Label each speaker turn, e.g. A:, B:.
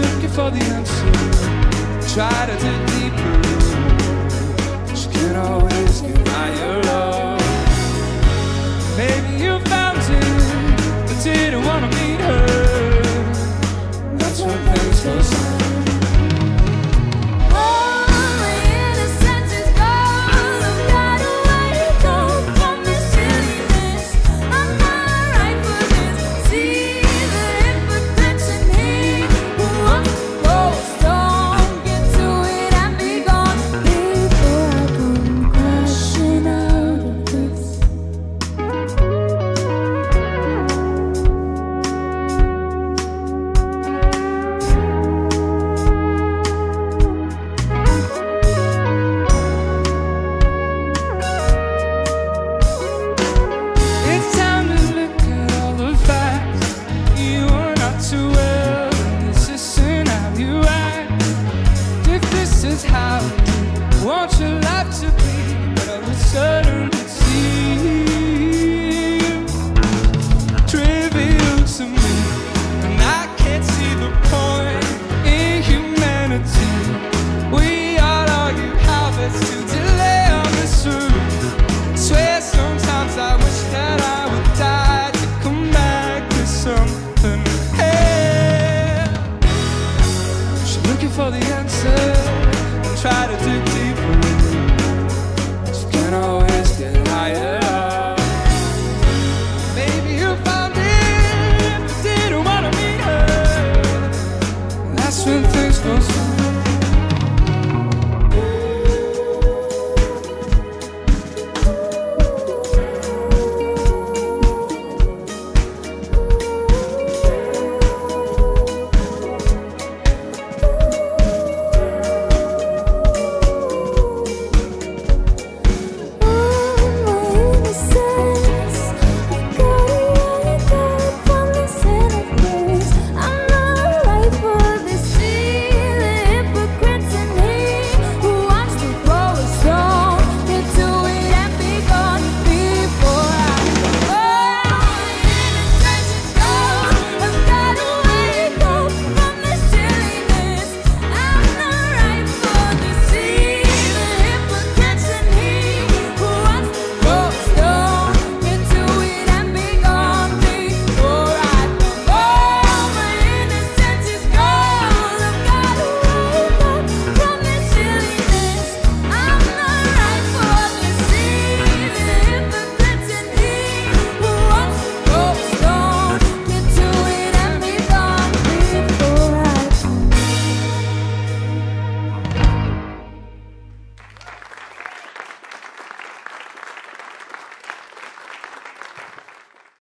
A: looking for the answer. Try to dig deeper. She can't always get higher love. is how you want your life to be, but all of a.